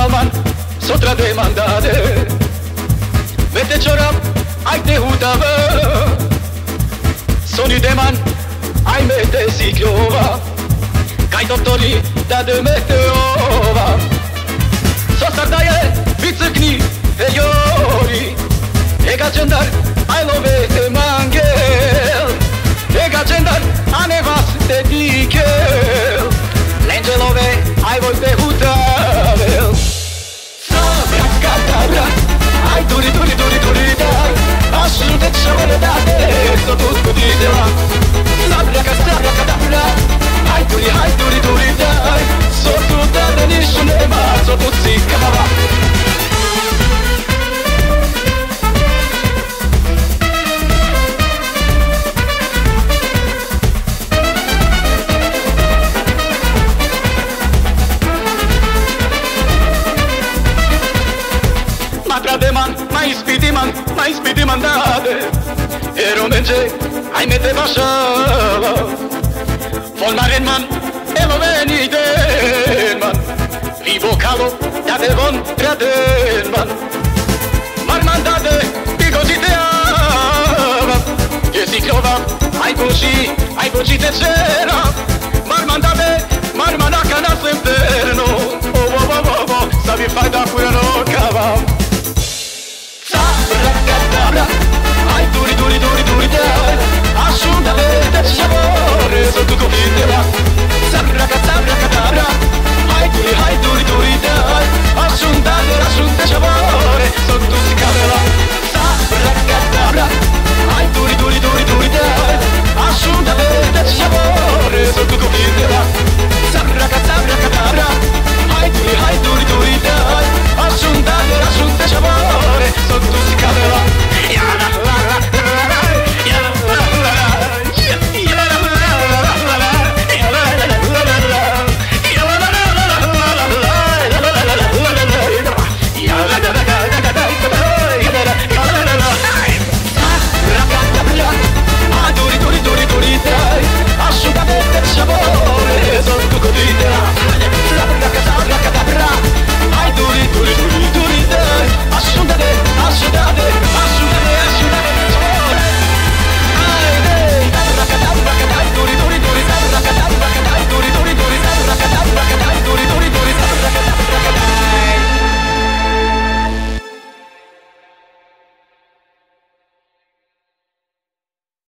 salvan Sotra de mandare Vete çorap Haide hudavă Soni de man Ai mete ciclova Cai doctorii Da de meteo So tutto di te va Sabra katabra katabra Ai duri ai duri duri da So tutta da nishune ma So tutsi kamava Ma trademan, ma ispitiman, ma ispitiman dade Eromence, hai mete başa Volmaren man, eloveni den man. Vivo calo, da de von traten man. Marman da de, bigozite avam Eziclova, ai buci, ai buci te cera Marman da de, marman acana sunt terno Oh, oh, oh, oh, oh, să mi fai Shabbat.